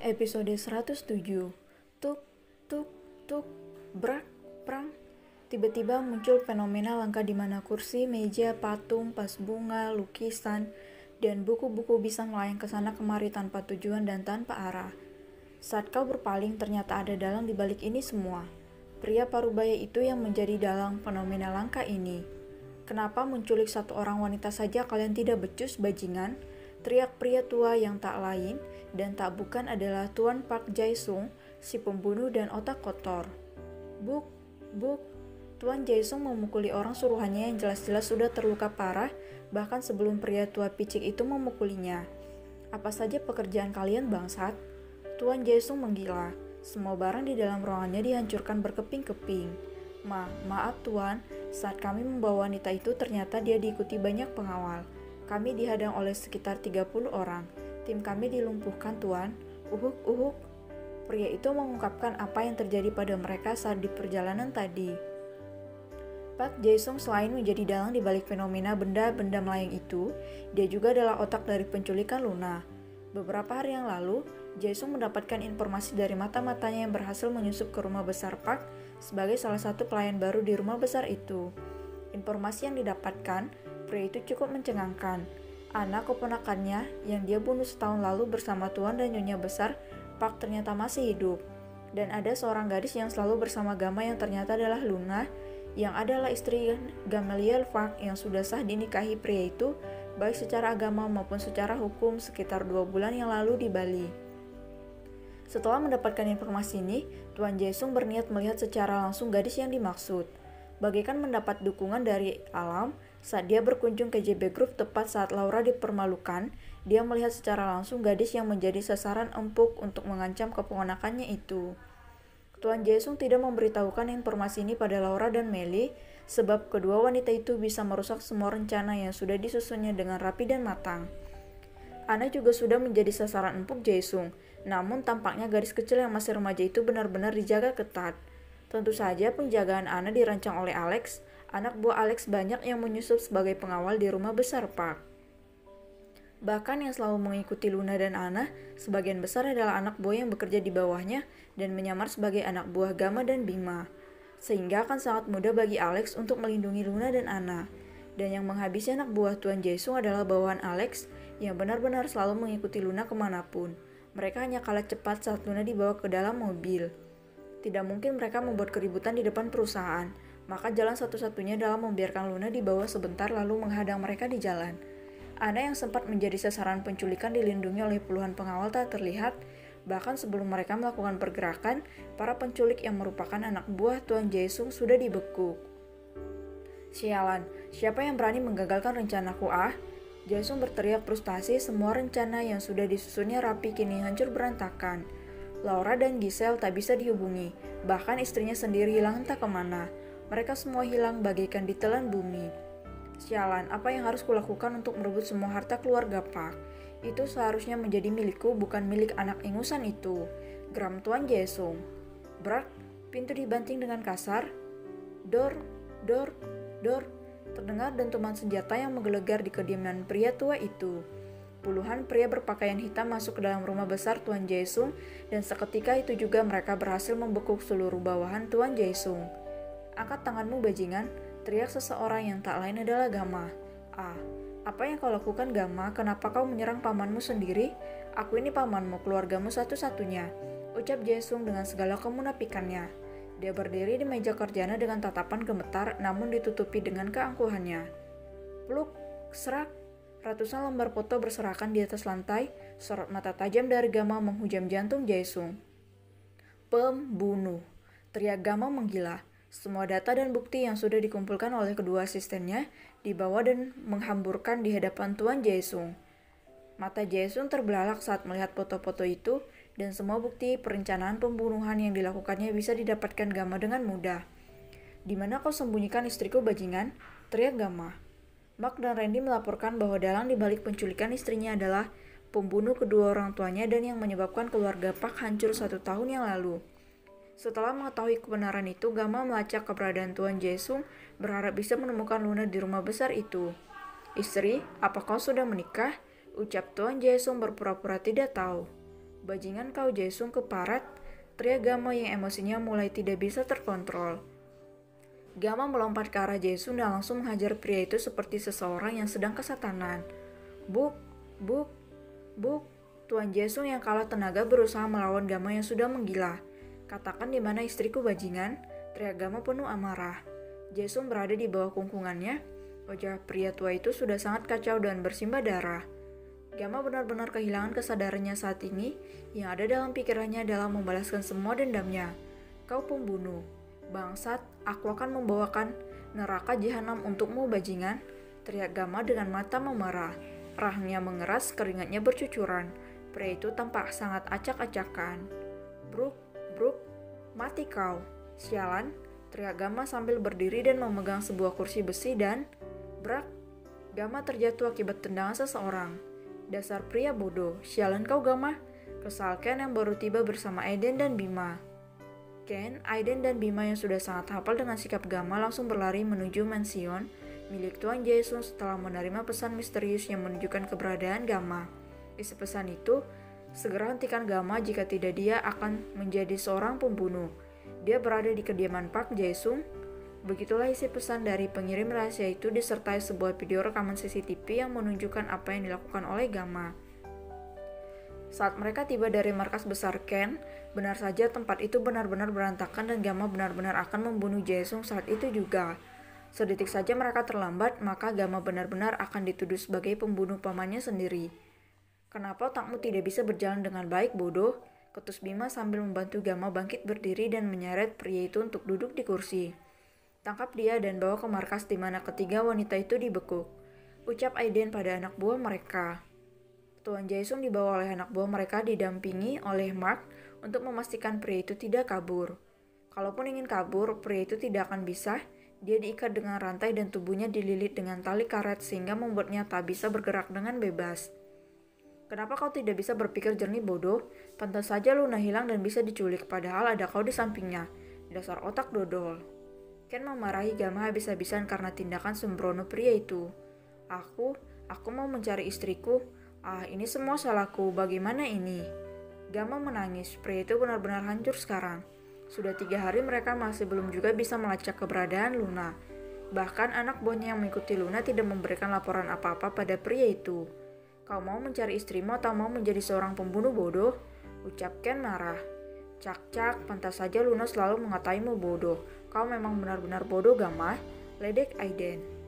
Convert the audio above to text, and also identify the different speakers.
Speaker 1: Episode 107 Tuk, tuk, tuk, brak, prang Tiba-tiba muncul fenomena langka di mana kursi, meja, patung, pas bunga, lukisan, dan buku-buku bisa melayang ke sana kemari tanpa tujuan dan tanpa arah. Saat kau berpaling, ternyata ada dalang di balik ini semua. Pria parubaya itu yang menjadi dalang fenomena langka ini. Kenapa menculik satu orang wanita saja kalian tidak becus, bajingan? Teriak pria tua yang tak lain dan tak bukan adalah Tuan Park Jae-sung, si pembunuh dan otak kotor. Buk, buk, Tuan Jae-sung memukuli orang suruhannya yang jelas-jelas sudah terluka parah, bahkan sebelum pria tua picik itu memukulinya. Apa saja pekerjaan kalian bangsat? Tuan Jae-sung menggila. Semua barang di dalam ruangannya dihancurkan berkeping-keping. Ma, maaf tuan, saat kami membawa wanita itu ternyata dia diikuti banyak pengawal. Kami dihadang oleh sekitar 30 orang. Tim kami dilumpuhkan, Tuan. Uhuk, uhuk. Pria itu mengungkapkan apa yang terjadi pada mereka saat di perjalanan tadi. Pak Jae-sung selain menjadi dalang di balik fenomena benda-benda melayang itu, dia juga adalah otak dari penculikan Luna. Beberapa hari yang lalu, Jae-sung mendapatkan informasi dari mata-matanya yang berhasil menyusup ke rumah besar Park sebagai salah satu pelayan baru di rumah besar itu. Informasi yang didapatkan Pria itu cukup mencengangkan. Anak keponakannya yang dia bunuh setahun lalu bersama tuan dan nyonya besar, Pak ternyata masih hidup. Dan ada seorang gadis yang selalu bersama Gama yang ternyata adalah Luna, yang adalah istri Gamaliel Park yang sudah sah dinikahi pria itu, baik secara agama maupun secara hukum sekitar dua bulan yang lalu di Bali. Setelah mendapatkan informasi ini, Tuan Jaesung berniat melihat secara langsung gadis yang dimaksud. Bagaikan mendapat dukungan dari alam, saat dia berkunjung ke JB Group tepat saat Laura dipermalukan, dia melihat secara langsung gadis yang menjadi sasaran empuk untuk mengancam keponakannya itu. Tuan Jaesung tidak memberitahukan informasi ini pada Laura dan Meli, sebab kedua wanita itu bisa merusak semua rencana yang sudah disusunnya dengan rapi dan matang. Ana juga sudah menjadi sasaran empuk Jaesung, namun tampaknya gadis kecil yang masih remaja itu benar-benar dijaga ketat. Tentu saja penjagaan Ana dirancang oleh Alex, anak buah Alex banyak yang menyusup sebagai pengawal di rumah besar Park. Bahkan yang selalu mengikuti Luna dan Ana, sebagian besar adalah anak buah yang bekerja di bawahnya dan menyamar sebagai anak buah Gama dan Bima. Sehingga akan sangat mudah bagi Alex untuk melindungi Luna dan Ana. Dan yang menghabisi anak buah Tuan Jaesung adalah bawahan Alex yang benar-benar selalu mengikuti Luna ke mana pun. Mereka hanya kalah cepat saat Luna dibawa ke dalam mobil. Tidak mungkin mereka membuat keributan di depan perusahaan, maka jalan satu-satunya adalah membiarkan Luna dibawa sebentar lalu menghadang mereka di jalan. Ana yang sempat menjadi sasaran penculikan dilindungi oleh puluhan pengawal tak terlihat, bahkan sebelum mereka melakukan pergerakan, para penculik yang merupakan anak buah Tuan Jaesung sudah dibekuk. Sialan, siapa yang berani menggagalkan rencanaku ah? Jaesung berteriak frustasi semua rencana yang sudah disusunnya rapi kini hancur berantakan. Laura dan Giselle tak bisa dihubungi, bahkan istrinya sendiri hilang entah ke mana. Mereka semua hilang bagaikan ditelan bumi. Sialan, apa yang harus kulakukan untuk merebut semua harta keluarga Pak? Itu seharusnya menjadi milikku, bukan milik anak ingusan itu. Gram Tuan Jesung. Brak, pintu dibanting dengan kasar. Dor, dor, dor. Terdengar dentuman senjata yang menggelegar di kediaman pria tua itu. Puluhan pria berpakaian hitam masuk ke dalam rumah besar Tuan Jaesung dan seketika itu juga mereka berhasil membekuk seluruh bawahan Tuan Jaesung. Angkat tanganmu bajingan, teriak seseorang yang tak lain adalah Gama. Ah, apa yang kau lakukan Gama? Kenapa kau menyerang pamanmu sendiri? Aku ini pamanmu, keluargamu satu-satunya. Ucap Jesung dengan segala kemunafikannya. Dia berdiri di meja kerjanya dengan tatapan gemetar namun ditutupi dengan keangkuhannya. Pluk, serak, ratusan lembar foto berserakan di atas lantai, sorot mata tajam dari Gama menghujam jantung Jaesung. Pembunuh, teriak Gama menggila. Semua data dan bukti yang sudah dikumpulkan oleh kedua asistennya dibawa dan menghamburkan di hadapan Tuan Jaesung. Mata Jaesung terbelalak saat melihat foto-foto itu dan semua bukti perencanaan pembunuhan yang dilakukannya bisa didapatkan Gama dengan mudah. Di mana kau sembunyikan istriku bajingan? Teriak Gama. Mark dan Randy melaporkan bahwa dalang di balik penculikan istrinya adalah pembunuh kedua orang tuanya dan yang menyebabkan keluarga Park hancur satu tahun yang lalu. Setelah mengetahui kebenaran itu, Gama melacak keberadaan Tuan Jesung, berharap bisa menemukan Luna di rumah besar itu. Istri, apa kau sudah menikah? Ucap Tuan Jesung berpura-pura tidak tahu. Bajingan kau Jaesung keparat, teriak Gama yang emosinya mulai tidak bisa terkontrol. Gama melompat ke arah Jaesung dan langsung menghajar pria itu seperti seseorang yang sedang kesatanan. Buk, buk, buk. Tuan Jaesung yang kalah tenaga berusaha melawan Gama yang sudah menggila. Katakan di mana istriku bajingan, teriak Gama penuh amarah. Jaesung berada di bawah kungkungannya. Wajah pria tua itu sudah sangat kacau dan bersimbah darah. Gama benar-benar kehilangan kesadarannya saat ini. Yang ada dalam pikirannya adalah membalaskan semua dendamnya. Kau pembunuh. Bangsat, aku akan membawakan neraka jahanam untukmu bajingan. Teriak Gama dengan mata memerah. Rahangnya mengeras, keringatnya bercucuran. Pria itu tampak sangat acak-acakan. Bruk, bruk, mati kau. Sialan, teriak Gama sambil berdiri dan memegang sebuah kursi besi dan... Brak, Gama terjatuh akibat tendangan seseorang. Dasar pria bodoh, sialan kau Gama. Kesal Ken yang baru tiba bersama Aiden dan Bima. Ken, Aiden dan Bima yang sudah sangat hafal dengan sikap Gama langsung berlari menuju mansion milik Tuan Jason setelah menerima pesan misterius yang menunjukkan keberadaan Gama. Isi pesan itu, segera hentikan Gama jika tidak dia akan menjadi seorang pembunuh. Dia berada di kediaman Park Jae-sung Begitulah isi pesan dari pengirim rahasia itu disertai sebuah video rekaman CCTV yang menunjukkan apa yang dilakukan oleh Gamma. Saat mereka tiba dari markas besar Ken, benar saja tempat itu benar-benar berantakan dan Gamma benar-benar akan membunuh Jaesung saat itu juga. Sedetik saja mereka terlambat, maka Gamma benar-benar akan dituduh sebagai pembunuh pamannya sendiri. Kenapa otakmu tidak bisa berjalan dengan baik, bodoh? Ketus Bima sambil membantu Gamma bangkit berdiri dan menyeret pria itu untuk duduk di kursi. Tangkap dia dan bawa ke markas di mana ketiga wanita itu dibekuk. Ucap Aiden pada anak buah mereka. Tuan Jason dibawa oleh anak buah mereka didampingi oleh Mark untuk memastikan pria itu tidak kabur. Kalaupun ingin kabur, pria itu tidak akan bisa. Dia diikat dengan rantai dan tubuhnya dililit dengan tali karet sehingga membuatnya tak bisa bergerak dengan bebas. Kenapa kau tidak bisa berpikir jernih bodoh? Pantas saja Luna hilang dan bisa diculik padahal ada kau di sampingnya. Dasar otak dodol. Ken memarahi Gama habis-habisan karena tindakan sembrono pria itu. Aku, aku mau mencari istriku. Ah, ini semua salahku. Bagaimana ini? Gama menangis. Pria itu benar-benar hancur sekarang. Sudah tiga hari mereka masih belum juga bisa melacak keberadaan Luna. Bahkan anak buahnya yang mengikuti Luna tidak memberikan laporan apa-apa pada pria itu. Kau mau mencari istrimu atau mau menjadi seorang pembunuh bodoh? Ucap Ken marah. Cak-cak, pantas saja Luna selalu mengataimu bodoh. Kau memang benar-benar bodoh, Gama. Ledek Aiden.